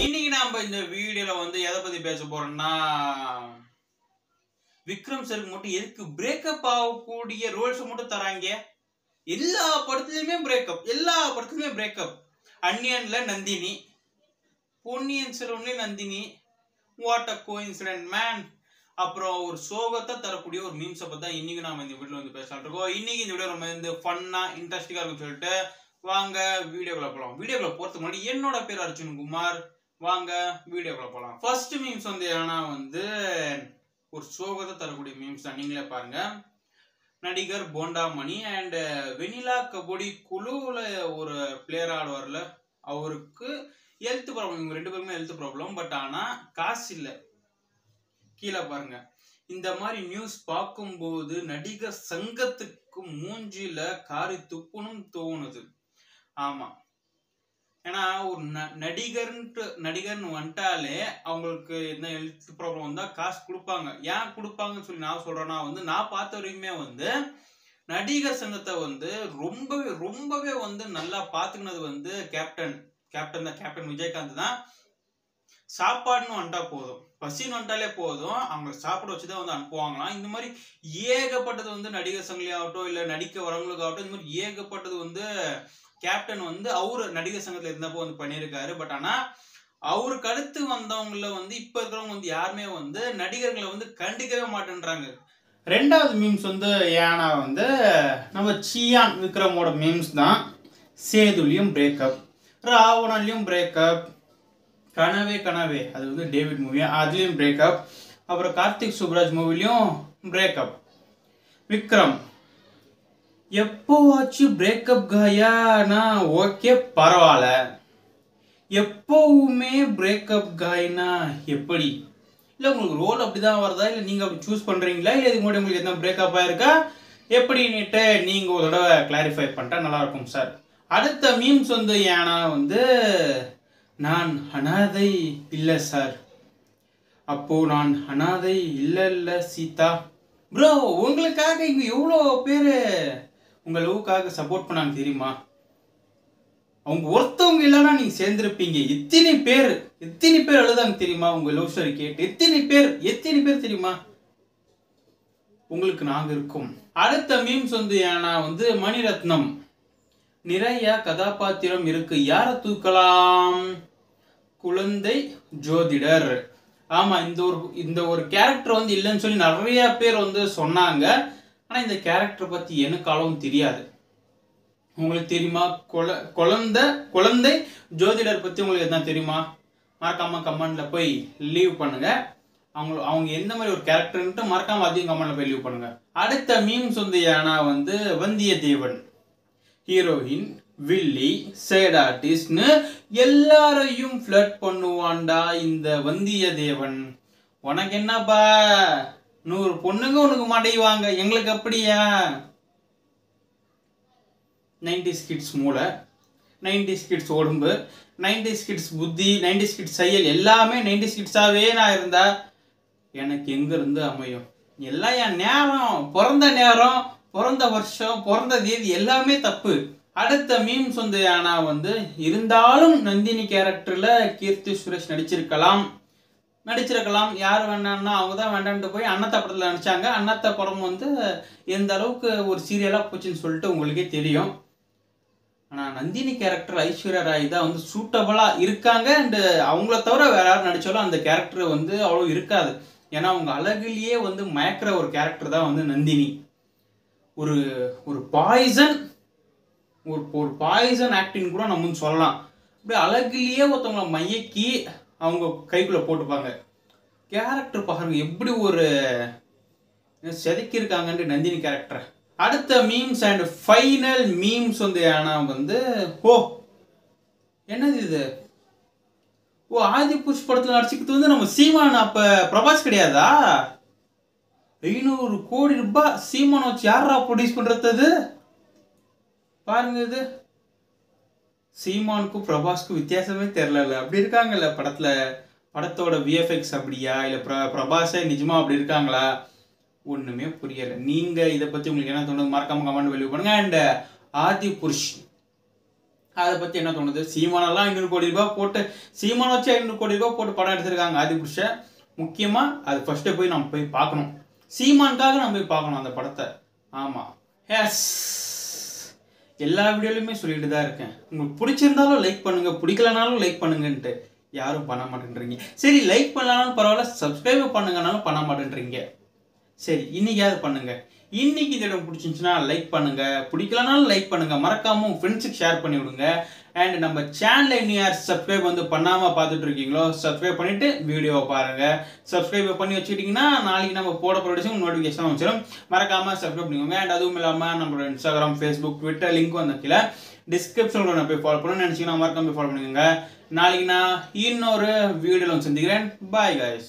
இன்னைக்கு நாம இந்த வீடியோல வந்து எதை பத்தி பேச போறோம்னா விக்ரம் சருக்கு மட்டும் எதுக்கு பிரேக்கப் ஆகக்கூடிய ரோல்ஸ் மட்டும் தராங்க? எல்லா படத்துலயுமே பிரேக்கப் எல்லா படத்துலயுமே பிரேக்கப் அன்னியன்ல நந்தினி பொன்னியின் செல்வன்ல Nandini what a coincidence man அப்புறம் ஒரு சோகத்தை தரக்கூடிய ஒரு மீம்ஸை பத்தி தான் இன்னைக்கு நாம இந்த வீட்டில் வந்து பேசலாம் இருக்கோம். இன்னைக்கு இந்த வீடியோ நம்ம வந்து ஃபன்னா இன்ட்ரெஸ்டிங்கா இருக்கும்னு சொல்லிட்டு வாங்க வீடியோக்குள்ள போலாம். வீடியோக்குள்ள போறதுக்கு முன்னாடி என்னோட பேர் அர்ஜுன் குமார். வாங்க வீடியோக்குள்ள போலாம். ஃபர்ஸ்ட் மீம்ஸ் வந்து ஏன்னா வந்து ஒரு சோகத்தை தரக்கூடிய மீம்ஸ் தான். நீங்களே பாருங்க. நடிகர் போண்டாமணி அண்ட் வெனிலா கபடி குழுவில் ஒரு பிளேயர் ஆடுவார்ல. அவருக்கு ஹெல்த் ப்ராப்ளம் இவங்க ரெண்டு பேருமே ஹெல்த் ப்ராப்ளம் பட் ஆனால் காசு இல்லை. கீழே பாருங்க. இந்த மாதிரி நியூஸ் பார்க்கும்போது நடிகர் சங்கத்துக்கு மூஞ்சில காரி துப்புனும் தோணுது. ஆமா. ஏன்னா ஒரு ந- நடிகர்ன்ட்டு நடிகர்னு வந்துட்டாலே அவங்களுக்கு என்ன ஹெல்த் ப்ராப்ளம் வந்தா காசு கொடுப்பாங்க. ஏன் கொடுப்பாங்கன்னு சொல்லி நான் சொல்றேன்னா வந்து நான் பார்த்த வரைக்குமே வந்து நடிகர் சங்கத்தை வந்து ரொம்பவே ரொம்பவே வந்து நல்லா பார்த்துக்கினது வந்து கேப்டன் கேப்டன் தான் கேப்டன் விஜயகாந்த் தான். சாப்பாடுன்னு வந்துட்டா போதும். பசின்னு வந்துட்டாலே போதும். அவங்க சாப்பிட வச்சு தான் வந்து அனுப்புவாங்களாம். இந்த மாதிரி ஏகப்பட்டது வந்து நடிகர் சங்கிலியாகட்டும் இல்லை நடிக்க வரவங்களுக்காகட்டும் இந்த மாதிரி ஏகப்பட்டது வந்து கேப்டன் வந்து அவரு நடிகர் சங்கத்தில் இருந்தப்போ வந்து பண்ணியிருக்காரு. பட் ஆனால் அவருக்கு அடுத்து வந்தவங்கள வந்து இப்போ இருக்கிறவங்க வந்து யாருமே வந்து நடிகர்களை வந்து கண்டிக்கவே மாட்டேன்றாங்க. ரெண்டாவது மீம்ஸ் வந்து ஏன்னா வந்து நம்ம சியான் விக்ரமோட மீம்ஸ் தான். சேதுலையும் பிரேக்கப் ராவணன்லையும் பிரேக்கப் கனவே கனவே. அது வந்து டேவிட் மூவி அதுலேயும் பிரேக்கப் அப்புறம் கார்த்திக் சுப்ராஜ் மூவிலையும் பிரேக்கப் விக்ரம். எப்போவாச்சும் பிரேக்கப் காயானா ஓகே பரவாயில்ல. எப்போவுமே பிரேக்கப் காய்னா எப்படி? இல்லை உங்களுக்கு ரோல் அப்படிதான் வருதா? இல்லை நீங்கள் அப்படி சூஸ் பண்ணுறீங்களா இல்லை இதுக்கு முன்னாடி உங்களுக்கு எதனா பிரேக்கப் ஆயிருக்கா? எப்படின்னுட்டு நீங்கள் ஒரு தடவை கிளாரிஃபை பண்ணிட்டா நல்லாயிருக்கும் சார் அடுத்த மீம்ஸ் வந்து ஏன்னா வந்து நான் அனாதை இல்லை சார். அப்போ நான் அனாதை இல்லை இல்லை சீதா. ப்ரோ உங்களுக்காக இங்கே எவ்வளோ பேர் உங்கள் லவ்வுக்காக சப்போர்ட் பண்ணாங்க தெரியுமா? அவங்க ஒருத்தவங்க இல்லைன்னா நீங்கள் சேர்ந்துருப்பீங்க. எத்தனை பேர் எத்தனை பேர் அழுதாங்க தெரியுமா? உங்கள் லவ் ஸ்டோரி கேட்டு எத்தனை பேர் எத்தனை பேர் தெரியுமா? உங்களுக்கு நாங்கள் இருக்கோம். அடுத்த மீம்ஸ் வந்து ஏன்னா வந்து மணிரத்னம். நிறைய கதாபாத்திரம் இருக்கு. யாரை தூக்கலாம்? குழந்தை ஜோதிடர். ஆமா இந்த ஒரு இந்த ஒரு கேரக்டர் வந்து இல்லைன்னு சொல்லி நிறைய பேர் வந்து சொன்னாங்க. ஆனா இந்த கேரக்டர் பத்தி எனக்கு அளவும் தெரியாது. உங்களுக்கு தெரியுமா? குழ குழந்தை குழந்தை ஜோதிடர் பத்தி உங்களுக்கு எதுனா தெரியுமா? மறக்காம கமெண்ட்ல போய் லீவ் பண்ணுங்க. அவங்க அவங்க எந்த மாதிரி ஒரு கேரக்டர்ன்ட்டு மறக்காம அதையும் கமெண்ட்ல போய் லீவ் பண்ணுங்க. அடுத்த மீம்ஸ் வந்து ஏன்னா வந்து வந்தியத்தேவன். ஹீரோயின் வில்லி சேட் ஆர்டிஸ்ட்னு எல்லாரையும் ஃப்ளட் பண்ணுவான்டா இந்த வந்தியத்தேவன். உனக்கு என்னப்பா நூறு பொண்ணுங்க உனக்கு மடைவாங்க எங்களுக்கு அப்படியா? நைன்டிஸ் கிட்ஸ் மூளை நைன்டிஸ் கிட்ஸ் உடம்பு நைன்டிஸ் கிட்ஸ் புத்தி நைன்டிஸ் கிட்ஸ் செயல் எல்லாமே நைன்டிஸ் கிட்ஸாகவே நான் இருந்தா எனக்கு எங்கிருந்து அமையும்? எல்லாம் என் நேரம் பிறந்த நேரம் பிறந்த வருஷம் பிறந்த தேதி எல்லாமே தப்பு. அடுத்த மீம் சொந்தையானா வந்து இருந்தாலும் நந்தினி கேரக்டரில் கீர்த்தி சுரேஷ் நடிச்சிருக்கலாம். நடிச்சிருக்கலாம். யார் வேண்டாம்னா அவங்க தான் வேண்டான்ட்டு போய் அன்னத்த படத்தில் நடிச்சாங்க. அன்னத்த படம் வந்து எந்த அளவுக்கு ஒரு சீரியலாக போச்சுன்னு சொல்லிட்டு உங்களுக்கே தெரியும். ஆனால் நந்தினி கேரக்டர் ஐஸ்வர்யா ராய் தான் வந்து சூட்டபுளாக இருக்காங்க. அண்டு அவங்கள தவிர வேற யாரும் நடிச்சாலும் அந்த கேரக்டர் வந்து அவ்வளோ இருக்காது. ஏன்னா அவங்க அழகுலேயே வந்து மயக்கிற ஒரு கேரக்டர் தான் வந்து நந்தினி. ஒரு ஒரு பாய்சன் ஒரு ஒரு பாய்சன் ஆக்டிங் கூட நம்ம சொல்லலாம். அப்படியே அழகுலேயே ஒருத்தவங்கள மயக்கி அவங்க கைக்குள்ளே போட்டுப்பாங்க. கேரக்டர் பாருங்க எப்படி ஒரு செதுக்கியிருக்காங்கன்ட்டு நந்தினி கேரக்டர் அடுத்த மீம்ஸ் அண்ட் ஃபைனல் மீம்ஸ் வந்து ஏன்னா வந்து ஓ என்னது இது? ஓ ஆதி புஷ் படத்தில் நடிச்சுக்கிறது வந்து நம்ம சீமான் அப்போ பிரபாஸ் கிடையாதா? ஐநூறு கோடி ரூபாய் சீமான் வச்சு யாரா ப்ரொடியூஸ் பண்ணுறது பாருங்க இது. சீமானுக்கும் பிரபாஸ்க்கும் வித்தியாசமே தெரியல அப்படி இருக்காங்கல்ல படத்தில். படத்தோட விஎஃப்எக்ஸ் அப்படியா? இல்லை பிர பிரபாஸே நிஜமா அப்படி இருக்காங்களா? ஒன்றுமே புரியலை. நீங்கள் இதை பற்றி உங்களுக்கு என்ன தோணுது? மறக்காம கமெண்ட் வெளியே பண்ணுங்க அண்ட் ஆதி புருஷ் அதை பற்றி என்ன தோணுது? சீமானெல்லாம் ஐநூறு கோடி ரூபாய் போட்டு சீமான வச்சு ஐநூறு கோடி ரூபாய் போட்டு படம் எடுத்திருக்காங்க ஆதி புருஷை முக்கியமாக அது ஃபஸ்ட்டு போய் நம்ம போய் பார்க்கணும். சீமானுக்காக நம்ம போய் பார்க்கணும் அந்த படத்தை. ஆமாம் எஸ் எல்லா வீடியோலையுமே சொல்லிட்டு தான் இருக்கேன். உங்களுக்கு பிடிச்சிருந்தாலும் லைக் பண்ணுங்கள் பிடிக்கலனாலும் லைக் பண்ணுங்கன்ட்டு யாரும் பண்ண மாட்டேன்றீங்க. சரி லைக் பண்ணலனாலும் பரவாயில்ல சப்ஸ்கிரைப் பண்ணுங்கனாலும் பண்ண மாட்டேன்றீங்க. சரி இன்னைக்காவது பண்ணுங்கள் இன்னைக்கு இந்த இடம் பிடிச்சிருந்துச்சுன்னா லைக் பண்ணுங்க. பிடிக்கலனாலும் லைக் பண்ணுங்க. மறக்காம உங்க ஃப்ரெண்ட்ஸுக்கு ஷேர் பண்ணி விடுங்க. அண்ட் நம்ம சேனலை இன்னும் யார் சப்ஸ்கிரைப் வந்து பண்ணாம பார்த்துட்டு இருக்கீங்களோ சப்ஸ்கிரைப் பண்ணிட்டு வீடியோவை பாருங்க. சப்ஸ்கிரைப் பண்ணி வச்சுக்கிட்டீங்கன்னா நாளைக்கு நம்ம போட ப்ரொடியூஸும் நோட்டிஃபிகேஷன் வந்துடும் மறக்காம சப்ஸ்கிரைப் பண்ணிக்கோங்க. அண்ட் அதுவும் இல்லாம நம்மளோட இன்ஸ்டாகிராம் ஃபேஸ்புக் ட்விட்டர் லிங்க் வந்த கீழே டிஸ்கிரிப்ஷனில் நான் போய் ஃபாலோ பண்ணணும்னு நினச்சிங்கன்னா மறக்காம போய் ஃபாலோ பண்ணிக்கோங்க. நாளைக்கு நான் இன்னொரு வீடியோவில் சந்திக்கிறேன். Bye guys